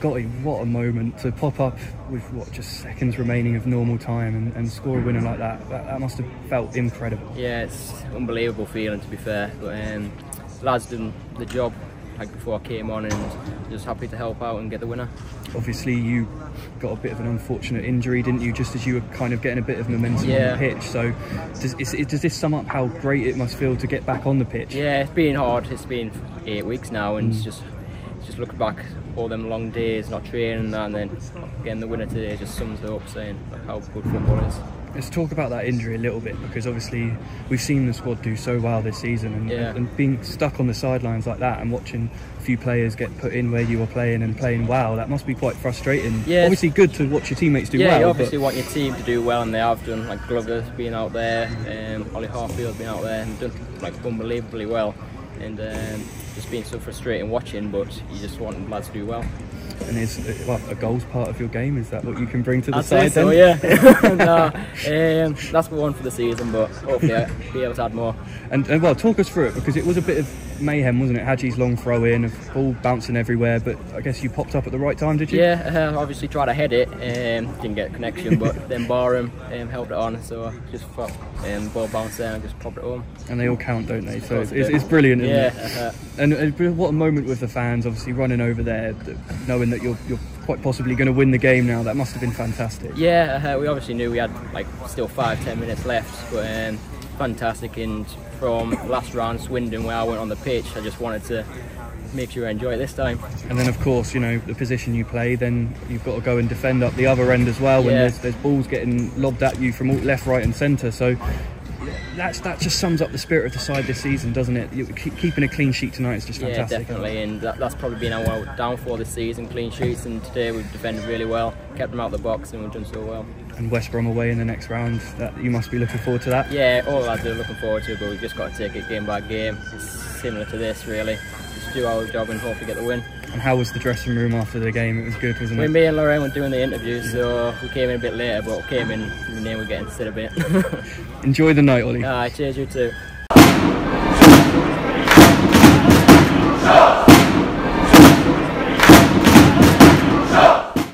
Scotty, what a moment to pop up with what just seconds remaining of normal time and, and score a winner like that. that. That must have felt incredible. Yeah, it's unbelievable feeling to be fair. But um, lads done the job like before I came on, and just happy to help out and get the winner. Obviously, you got a bit of an unfortunate injury, didn't you? Just as you were kind of getting a bit of momentum Yeah. on the pitch. So, does, is, does this sum up how great it must feel to get back on the pitch? Yeah, it's been hard. It's been eight weeks now, and Mm. it's just just looking back all them long days, not training, and that, and then getting the winner today just sums it up, saying like, how good football is. Let's talk about that injury a little bit because obviously we've seen the squad do so well this season and, Yeah. and being stuck on the sidelines like that and watching a few players get put in where you were playing and playing well, that must be quite frustrating. Yeah. Obviously good to watch your teammates do yeah, well. you but- obviously want your team to do well, and they have done. Like Glover's been out there, um, Ollie Harfield's been out there and done like unbelievably well, and um, just been so frustrating watching. But you just want lads to do well. And is a goals part of your game? Is that what you can bring to the I'd side so, then? yeah. no, um, that's one for the season, but hopefully I'll be able to add more. And, and well, talk us through it because it was a bit of mayhem, wasn't it? Haji's long throw in, a ball bouncing everywhere, but I guess you popped up at the right time, did you? Yeah, uh, obviously tried to head it, um, didn't get a connection, but then Barham um, helped it on, so just thought um, ball bounced there and just popped it home. And they all count, don't they? So it's, it's, it's brilliant, isn't Yeah, it? uh, And, and what a moment with the fans, obviously running over there, knowing that you're, you're quite possibly going to win the game now. That must have been fantastic. yeah. Uh, we obviously knew we had like still five, ten minutes left, but um, fantastic. And from last round, Swindon, where I went on the pitch, I just wanted to make sure I enjoy it this time. And then, of course, you know the position you play. Then you've got to go and defend up the other end as well when Yeah. there's, there's balls getting lobbed at you from all left, right, and centre. So that's that just sums up the spirit of the side this season, doesn't it? You, keep, keeping a clean sheet tonight is just fantastic. Yeah, definitely, and that, that's probably been our downfall this season. Clean sheets, and today we've defended really well, kept them out of the box, and we've done so well. And West Brom away in the next round. That you must be looking forward to that. Yeah, all lads are looking forward to it, but we've just got to take it game by game. It's similar to this, really. Just do our job and hopefully get the win. And how was the dressing room after the game? It was good, wasn't We, it? me and Lorraine were doing the interview, so we came in a bit later, but we came in, and then we're getting to sit a bit. Enjoy the night, Ollie. Alright, cheers, you too.